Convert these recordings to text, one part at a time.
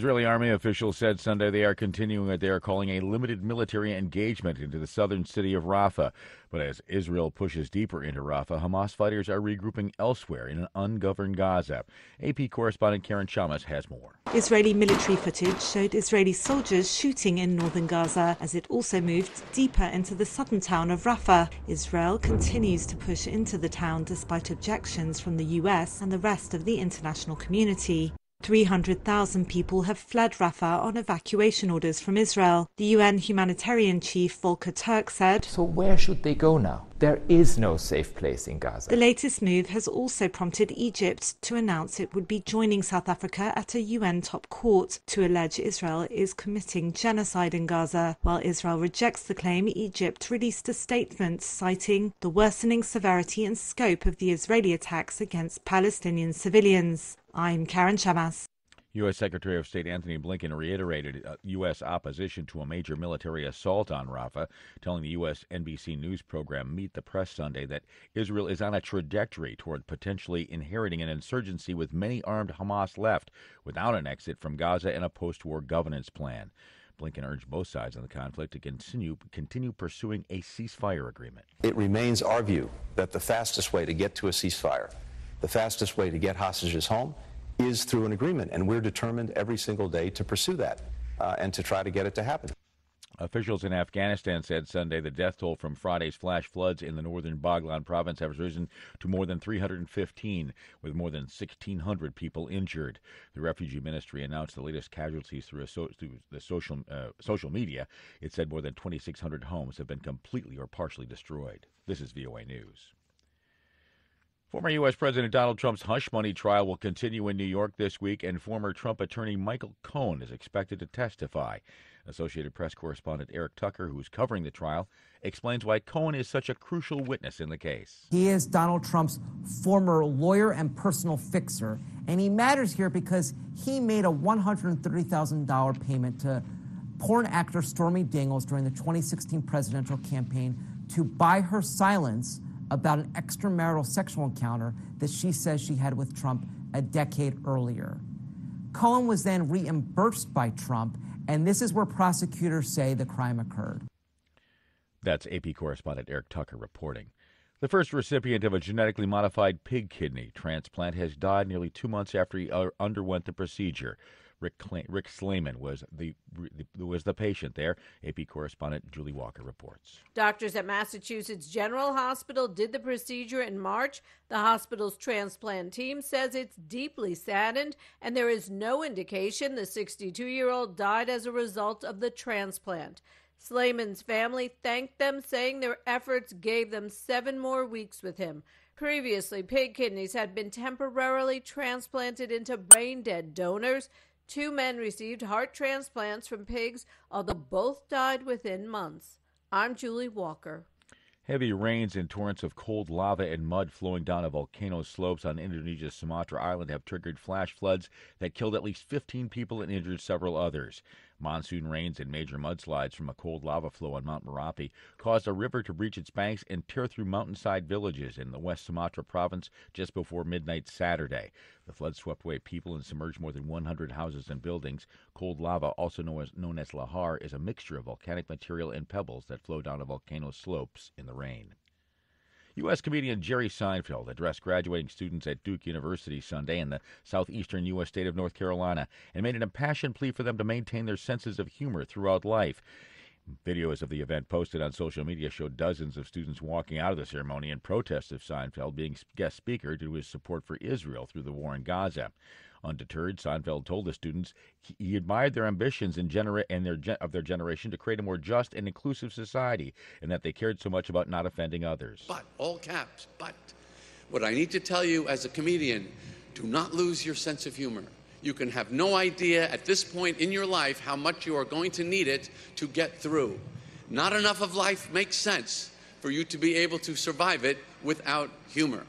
Israeli army officials said Sunday they are continuing what they are calling a limited military engagement into the southern city of Rafah. But as Israel pushes deeper into Rafah, Hamas fighters are regrouping elsewhere in an ungoverned Gaza. AP correspondent Karen Chammas has more. Israeli military footage showed Israeli soldiers shooting in northern Gaza as it also moved deeper into the southern town of Rafah. Israel continues to push into the town despite objections from the US and the rest of the international community. 300,000 people have fled Rafah on evacuation orders from Israel. The UN humanitarian chief Volker Turk said, So, where should they go now? There is no safe place in Gaza. The latest move has also prompted Egypt to announce it would be joining South Africa at a UN top court to allege Israel is committing genocide in Gaza. While Israel rejects the claim, Egypt released a statement citing the worsening severity and scope of the Israeli attacks against Palestinian civilians. I'm Karen Chammas. U.S. Secretary of State Antony Blinken reiterated uh, U.S. opposition to a major military assault on Rafah, telling the U.S. NBC News program Meet the Press Sunday that Israel is on a trajectory toward potentially inheriting an insurgency with many armed Hamas left without an exit from Gaza and a post war governance plan. Blinken urged both sides in the conflict to continue, continue pursuing a ceasefire agreement. It remains our view that the fastest way to get to a ceasefire the fastest way to get hostages home is through an agreement, and we're determined every single day to pursue that uh, and to try to get it to happen. Officials in Afghanistan said Sunday the death toll from Friday's flash floods in the northern Baghlan province has risen to more than 315, with more than 1,600 people injured. The refugee ministry announced the latest casualties through, so, through the social uh, social media. It said more than 2,600 homes have been completely or partially destroyed. This is VOA News. Former U.S. President Donald Trump's hush money trial will continue in New York this week, and former Trump attorney Michael Cohen is expected to testify. Associated Press correspondent Eric Tucker, who's covering the trial, explains why Cohen is such a crucial witness in the case. He is Donald Trump's former lawyer and personal fixer, and he matters here because he made a $130,000 payment to porn actor Stormy Daniels during the 2016 presidential campaign to buy her silence about an extramarital sexual encounter that she says she had with Trump a decade earlier. Cohen was then reimbursed by Trump, and this is where prosecutors say the crime occurred. That's AP correspondent Eric Tucker reporting. The first recipient of a genetically modified pig kidney transplant has died nearly two months after he underwent the procedure. Rick, Cl- Rick Slayman was the, the, was the patient there. AP correspondent Julie Walker reports. Doctors at Massachusetts General Hospital did the procedure in March. The hospital's transplant team says it's deeply saddened, and there is no indication the 62 year old died as a result of the transplant. Slayman's family thanked them, saying their efforts gave them seven more weeks with him. Previously, pig kidneys had been temporarily transplanted into brain dead donors. Two men received heart transplants from pigs, although both died within months. I'm Julie Walker. Heavy rains and torrents of cold lava and mud flowing down a volcano slopes on Indonesia's Sumatra Island have triggered flash floods that killed at least 15 people and injured several others. Monsoon rains and major mudslides from a cold lava flow on Mount Marapi caused a river to breach its banks and tear through mountainside villages in the West Sumatra province just before midnight Saturday. The flood swept away people and submerged more than 100 houses and buildings. Cold lava, also known as, known as lahar, is a mixture of volcanic material and pebbles that flow down a volcano's slopes in the rain. U.S. comedian Jerry Seinfeld addressed graduating students at Duke University Sunday in the southeastern U.S. state of North Carolina and made an impassioned plea for them to maintain their senses of humor throughout life. Videos of the event posted on social media showed dozens of students walking out of the ceremony in protest of Seinfeld being guest speaker due to his support for Israel through the war in Gaza. Undeterred, Seinfeld told the students he admired their ambitions and, genera- and their ge- of their generation to create a more just and inclusive society, and that they cared so much about not offending others. But, all caps, but, what I need to tell you as a comedian, do not lose your sense of humor. You can have no idea at this point in your life how much you are going to need it to get through. Not enough of life makes sense for you to be able to survive it without humor.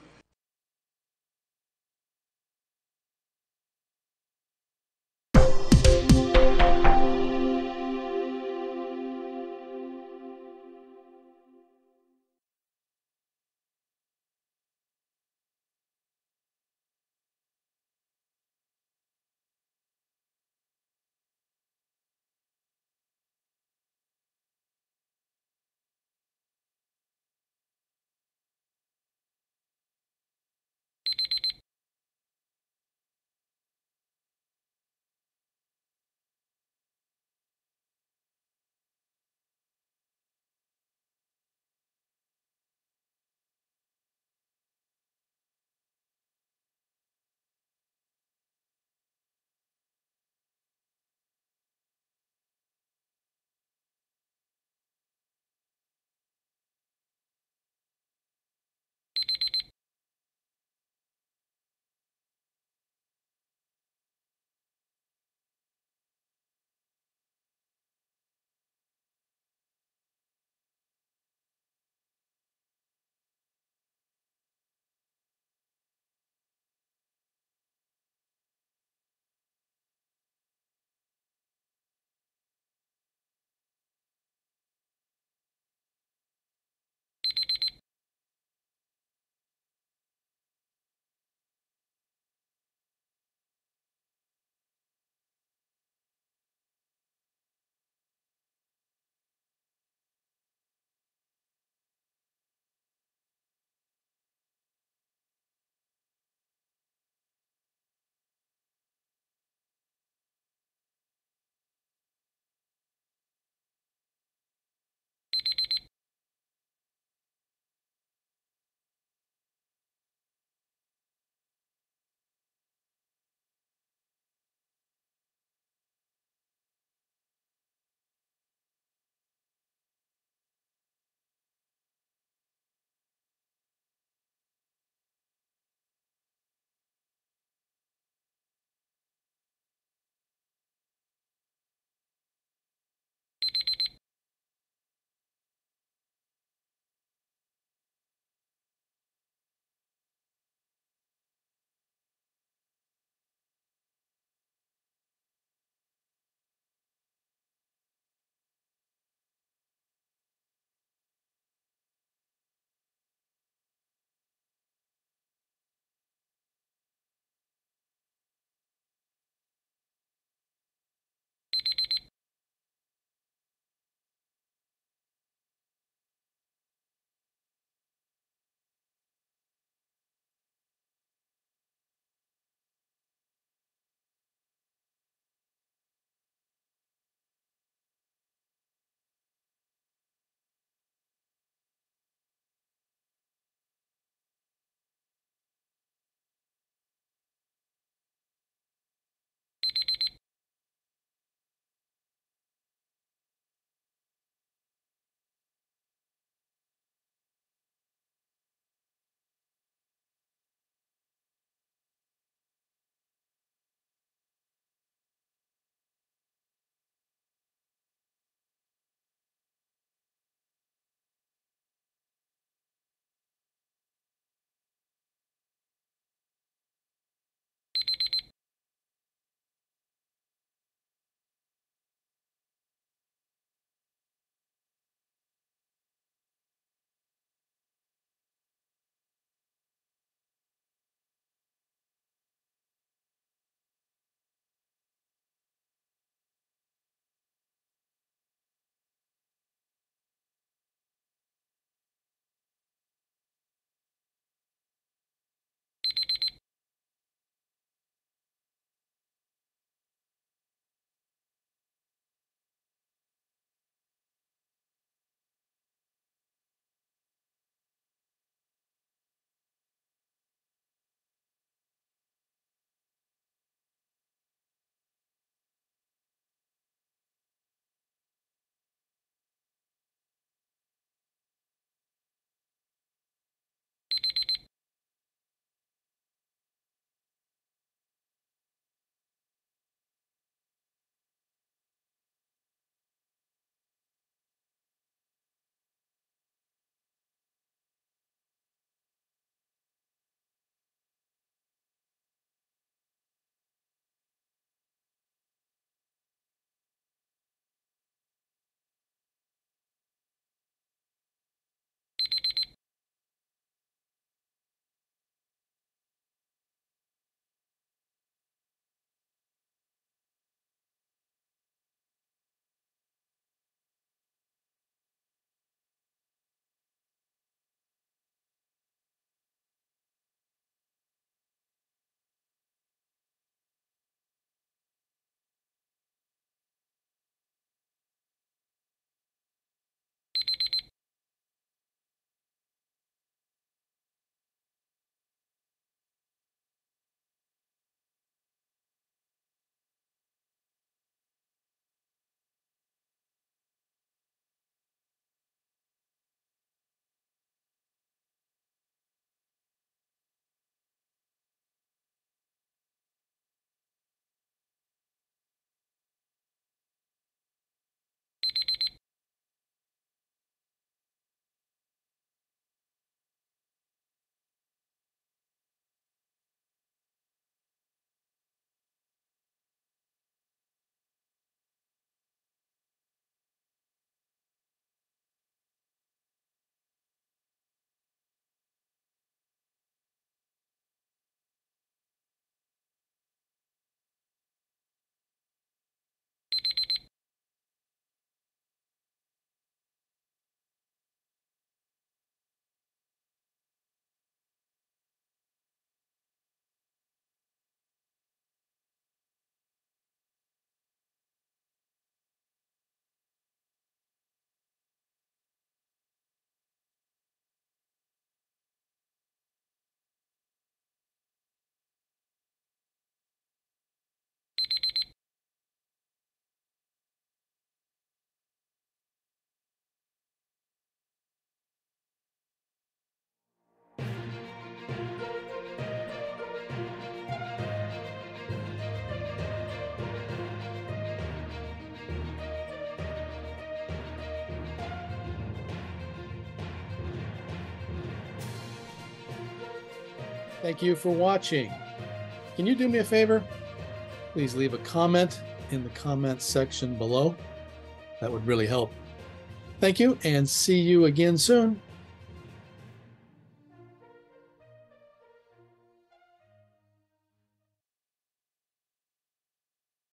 Thank you for watching. Can you do me a favor? Please leave a comment in the comment section below. That would really help. Thank you and see you again soon.